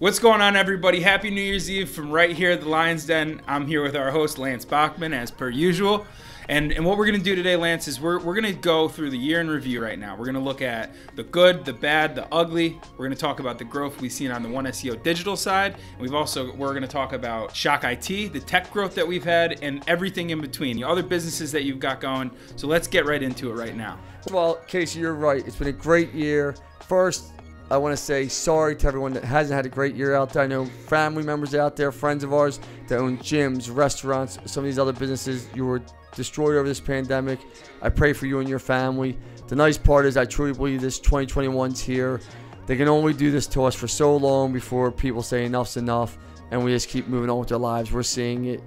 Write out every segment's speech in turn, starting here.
What's going on, everybody? Happy New Year's Eve from right here at the Lions Den. I'm here with our host, Lance Bachmann, as per usual. And, and what we're going to do today, Lance, is we're, we're going to go through the year in review right now. We're going to look at the good, the bad, the ugly. We're going to talk about the growth we've seen on the One SEO digital side. And we've also we're going to talk about Shock IT, the tech growth that we've had, and everything in between, the other businesses that you've got going. So let's get right into it right now. Well, Casey, you're right. It's been a great year. First, I want to say sorry to everyone that hasn't had a great year out there. I know family members out there, friends of ours that own gyms, restaurants, some of these other businesses. You were destroyed over this pandemic. I pray for you and your family. The nice part is I truly believe this 2021's here. They can only do this to us for so long before people say enough's enough and we just keep moving on with their lives. We're seeing it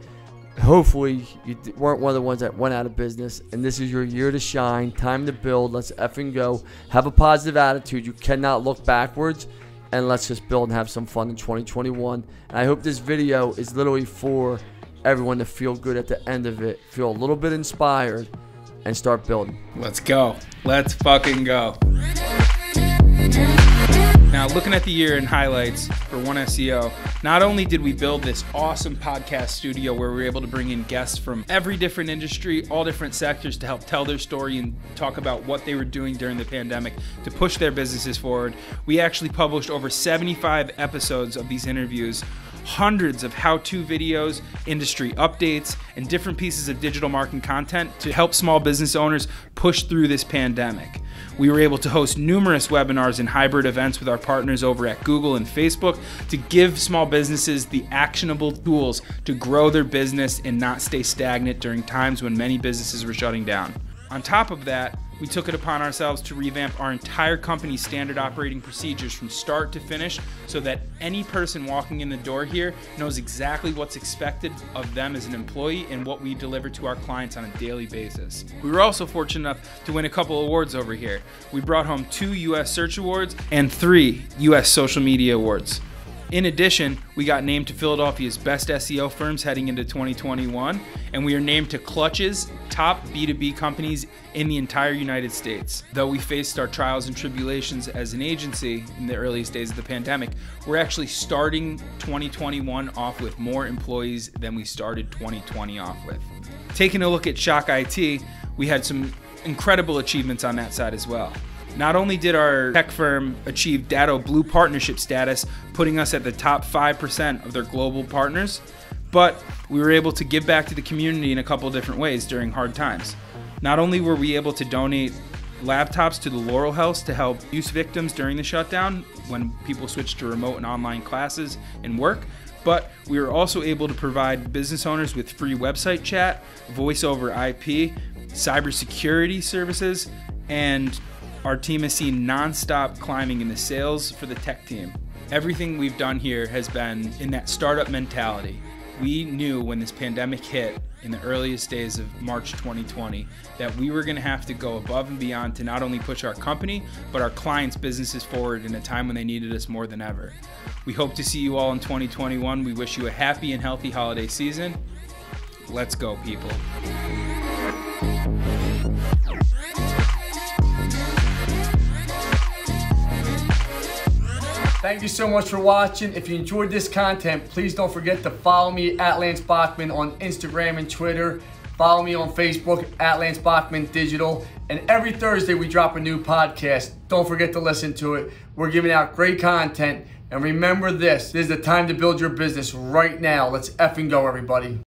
hopefully you weren't one of the ones that went out of business and this is your year to shine time to build let's effing go have a positive attitude you cannot look backwards and let's just build and have some fun in 2021 and i hope this video is literally for everyone to feel good at the end of it feel a little bit inspired and start building let's go let's fucking go now, looking at the year in highlights for One SEO, not only did we build this awesome podcast studio where we were able to bring in guests from every different industry, all different sectors to help tell their story and talk about what they were doing during the pandemic to push their businesses forward, we actually published over 75 episodes of these interviews hundreds of how to videos, industry updates, and different pieces of digital marketing content to help small business owners push through this pandemic. We were able to host numerous webinars and hybrid events with our partners over at Google and Facebook to give small businesses the actionable tools to grow their business and not stay stagnant during times when many businesses were shutting down. On top of that, we took it upon ourselves to revamp our entire company's standard operating procedures from start to finish so that any person walking in the door here knows exactly what's expected of them as an employee and what we deliver to our clients on a daily basis. We were also fortunate enough to win a couple awards over here. We brought home two US Search Awards and three US Social Media Awards. In addition, we got named to Philadelphia's best SEO firms heading into 2021, and we are named to Clutch's top B2B companies in the entire United States. Though we faced our trials and tribulations as an agency in the earliest days of the pandemic, we're actually starting 2021 off with more employees than we started 2020 off with. Taking a look at Shock IT, we had some incredible achievements on that side as well. Not only did our tech firm achieve Datto Blue Partnership status, putting us at the top 5% of their global partners, but we were able to give back to the community in a couple different ways during hard times. Not only were we able to donate laptops to the Laurel House to help use victims during the shutdown when people switched to remote and online classes and work, but we were also able to provide business owners with free website chat, voice over IP, cybersecurity services, and our team has seen nonstop climbing in the sales for the tech team. Everything we've done here has been in that startup mentality. We knew when this pandemic hit in the earliest days of March 2020 that we were going to have to go above and beyond to not only push our company, but our clients' businesses forward in a time when they needed us more than ever. We hope to see you all in 2021. We wish you a happy and healthy holiday season. Let's go, people. Thank you so much for watching. If you enjoyed this content, please don't forget to follow me at Lance Bachmann on Instagram and Twitter. Follow me on Facebook at Lance Bachmann Digital. And every Thursday we drop a new podcast. Don't forget to listen to it. We're giving out great content. And remember this, this is the time to build your business right now. Let's effing go, everybody.